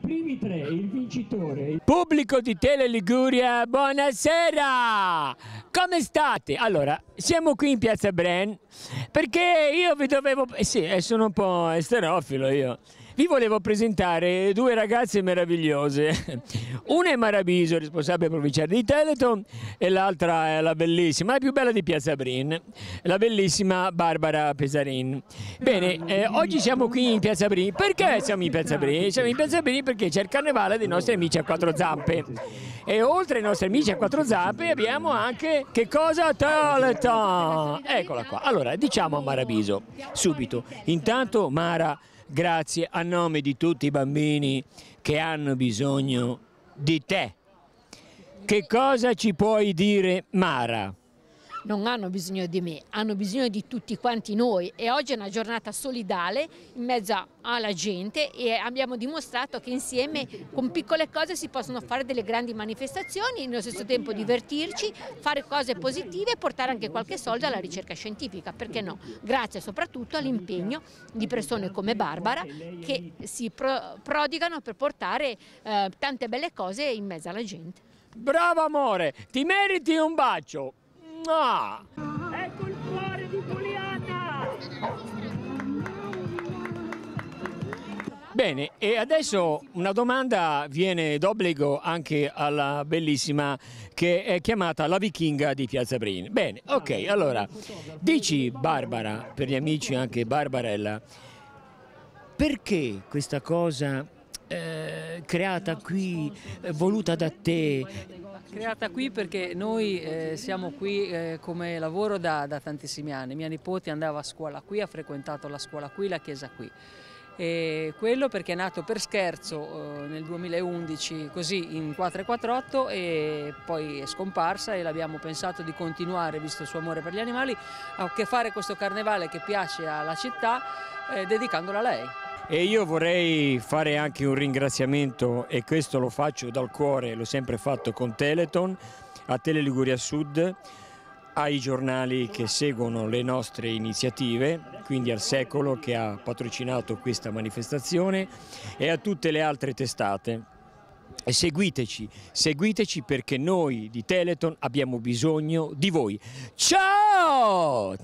Primi tre, il vincitore. Pubblico di Tele Liguria, buonasera! Come state? Allora, siamo qui in Piazza Bren perché io vi dovevo... Eh sì, eh, sono un po' esterofilo io. Vi volevo presentare due ragazze meravigliose. Una è Marabiso, responsabile provinciale di Teleton, e l'altra è la bellissima, la più bella di Piazza Brin, la bellissima Barbara Pesarin. Bene, eh, oggi siamo qui in Piazza Brin. Perché siamo in Piazza Brin? Siamo in Piazza Brin perché c'è il carnevale dei nostri amici a quattro zampe. E oltre ai nostri amici a quattro zampe abbiamo anche che cosa? Teleton! Eccola qua. Allora, diciamo a Marabiso, subito. Intanto Mara grazie a nome di tutti i bambini che hanno bisogno di te. Che cosa ci puoi dire Mara? Non hanno bisogno di me, hanno bisogno di tutti quanti noi e oggi è una giornata solidale in mezzo alla gente e abbiamo dimostrato che insieme con piccole cose si possono fare delle grandi manifestazioni e nello stesso tempo divertirci, fare cose positive e portare anche qualche soldo alla ricerca scientifica, perché no? Grazie soprattutto all'impegno di persone come Barbara che si pro prodigano per portare eh, tante belle cose in mezzo alla gente. Bravo amore, ti meriti un bacio! No! Ecco il cuore di Poliana! Bene, e adesso una domanda viene d'obbligo anche alla bellissima che è chiamata la vichinga di Piazza Brin. Bene, ok, allora, dici Barbara, per gli amici anche Barbarella, perché questa cosa eh, creata qui, eh, voluta da te, Creata qui perché noi eh, siamo qui eh, come lavoro da, da, tantissimi anni. Mia nipote andava a scuola qui, ha frequentato la scuola qui, la chiesa qui. E quello perché è nato per scherzo eh, nel 2011 così in 448 e poi è scomparsa e l'abbiamo pensato di continuare, visto il suo amore per gli animali, a che fare questo carnevale che piace alla città eh, dedicandolo a lei. E io vorrei fare anche un ringraziamento e questo lo faccio dal cuore, l'ho sempre fatto con Teleton, a Tele Liguria Sud, ai giornali che seguono le nostre iniziative, quindi al Secolo che ha patrocinato questa manifestazione e a tutte le altre testate. E seguiteci, seguiteci perché noi di Teleton abbiamo bisogno di voi. Ciao!